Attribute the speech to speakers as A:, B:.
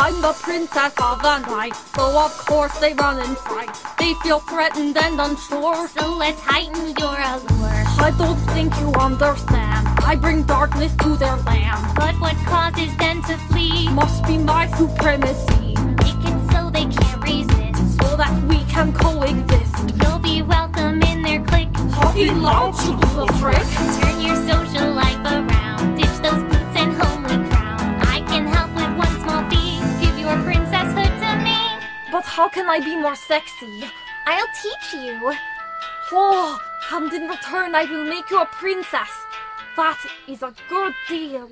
A: I'm the princess of the night, so of course they run in fright. They feel threatened and unsure.
B: So let's heighten your allure.
A: I don't think you understand. I bring darkness to their land.
B: But what causes them to flee?
A: Must be my supremacy,
B: Make it so they can't resist.
A: so that we can coexist.
B: You'll be welcome in their clique.
A: Hockey loud, you little trick. How can I be more sexy?
B: I'll teach you.
A: Oh, and in return I will make you a princess. That is a good deal.